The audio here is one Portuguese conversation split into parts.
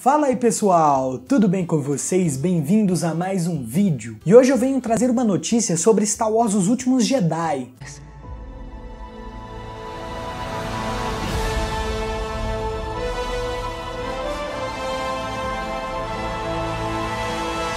Fala aí pessoal, tudo bem com vocês? Bem-vindos a mais um vídeo. E hoje eu venho trazer uma notícia sobre Star Wars Os Últimos Jedi.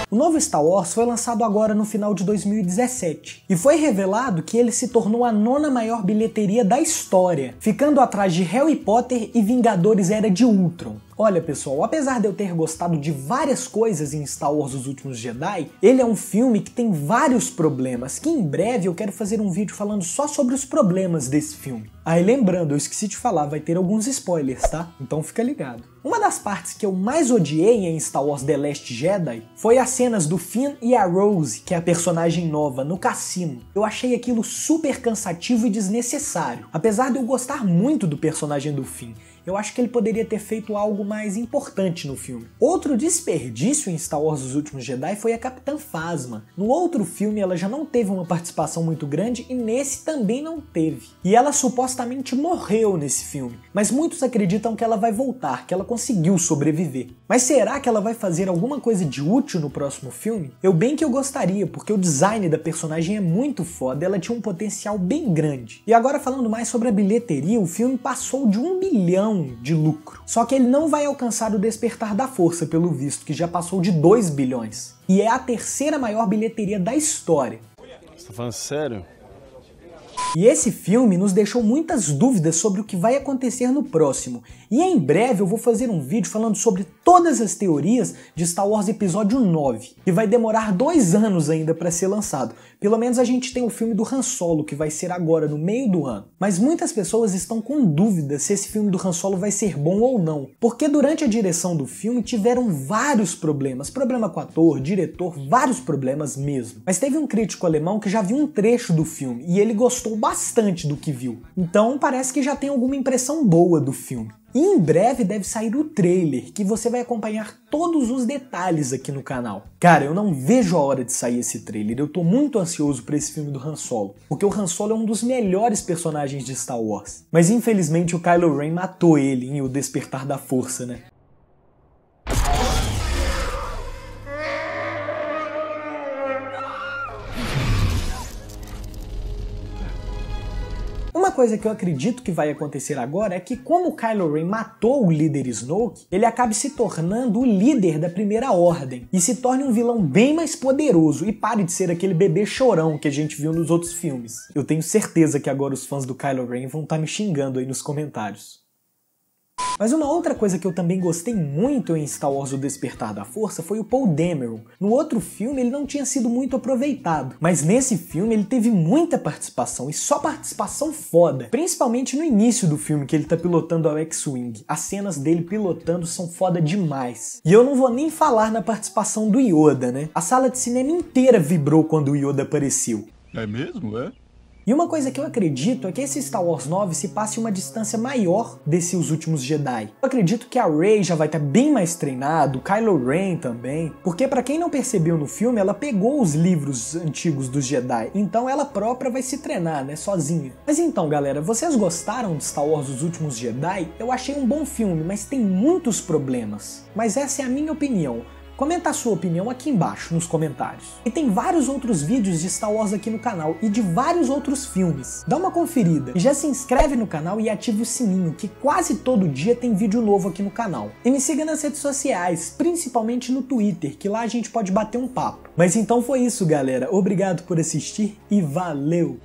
O novo Star Wars foi lançado agora no final de 2017 e foi revelado que ele se tornou a nona maior bilheteria da história, ficando atrás de Harry Potter e Vingadores Era de Ultron. Olha pessoal, apesar de eu ter gostado de várias coisas em Star Wars Os Últimos Jedi, ele é um filme que tem vários problemas, que em breve eu quero fazer um vídeo falando só sobre os problemas desse filme. Aí lembrando, eu esqueci de falar, vai ter alguns spoilers, tá? Então fica ligado. Uma das partes que eu mais odiei em Star Wars The Last Jedi foi as cenas do Finn e a Rose, que é a personagem nova, no cassino. Eu achei aquilo super cansativo e desnecessário. Apesar de eu gostar muito do personagem do Finn, eu acho que ele poderia ter feito algo mais importante no filme. Outro desperdício em Star Wars Os Últimos Jedi foi a Capitã Phasma. No outro filme ela já não teve uma participação muito grande e nesse também não teve. E ela supostamente morreu nesse filme, mas muitos acreditam que ela vai voltar, que ela conseguiu sobreviver. Mas será que ela vai fazer alguma coisa de útil no próximo filme? Eu bem que eu gostaria, porque o design da personagem é muito foda, ela tinha um potencial bem grande. E agora falando mais sobre a bilheteria, o filme passou de um bilhão de lucro. Só que ele não vai alcançar o despertar da força, pelo visto, que já passou de 2 bilhões. E é a terceira maior bilheteria da história. Você tá falando sério? E esse filme nos deixou muitas dúvidas sobre o que vai acontecer no próximo. E em breve eu vou fazer um vídeo falando sobre todas as teorias de Star Wars Episódio 9, que vai demorar dois anos ainda para ser lançado. Pelo menos a gente tem o filme do Han Solo, que vai ser agora, no meio do ano. Mas muitas pessoas estão com dúvidas se esse filme do Han Solo vai ser bom ou não, porque durante a direção do filme tiveram vários problemas. Problema com ator, diretor, vários problemas mesmo. Mas teve um crítico alemão que já viu um trecho do filme e ele gostou bastante do que viu. Então parece que já tem alguma impressão boa do filme. E em breve deve sair o trailer, que você vai acompanhar todos os detalhes aqui no canal. Cara, eu não vejo a hora de sair esse trailer, eu tô muito ansioso para esse filme do Han Solo, porque o Han Solo é um dos melhores personagens de Star Wars. Mas infelizmente o Kylo Ren matou ele em O Despertar da Força, né? Uma coisa que eu acredito que vai acontecer agora é que, como Kylo Ren matou o líder Snoke, ele acabe se tornando o líder da Primeira Ordem e se torne um vilão bem mais poderoso e pare de ser aquele bebê chorão que a gente viu nos outros filmes. Eu tenho certeza que agora os fãs do Kylo Ren vão estar tá me xingando aí nos comentários. Mas uma outra coisa que eu também gostei muito em Star Wars O Despertar da Força foi o Paul Dameron. No outro filme ele não tinha sido muito aproveitado, mas nesse filme ele teve muita participação e só participação foda, principalmente no início do filme que ele tá pilotando a X-Wing. As cenas dele pilotando são foda demais. E eu não vou nem falar na participação do Yoda, né? A sala de cinema inteira vibrou quando o Yoda apareceu. É mesmo, é? E uma coisa que eu acredito é que esse Star Wars 9 se passe uma distância maior desses últimos Jedi. Eu acredito que a Rey já vai estar bem mais treinado, Kylo Ren também, porque para quem não percebeu no filme, ela pegou os livros antigos dos Jedi, então ela própria vai se treinar, né, sozinha. Mas então, galera, vocês gostaram de Star Wars Os Últimos Jedi? Eu achei um bom filme, mas tem muitos problemas. Mas essa é a minha opinião. Comenta a sua opinião aqui embaixo nos comentários. E tem vários outros vídeos de Star Wars aqui no canal e de vários outros filmes. Dá uma conferida e já se inscreve no canal e ative o sininho que quase todo dia tem vídeo novo aqui no canal. E me siga nas redes sociais, principalmente no Twitter, que lá a gente pode bater um papo. Mas então foi isso, galera. Obrigado por assistir e valeu!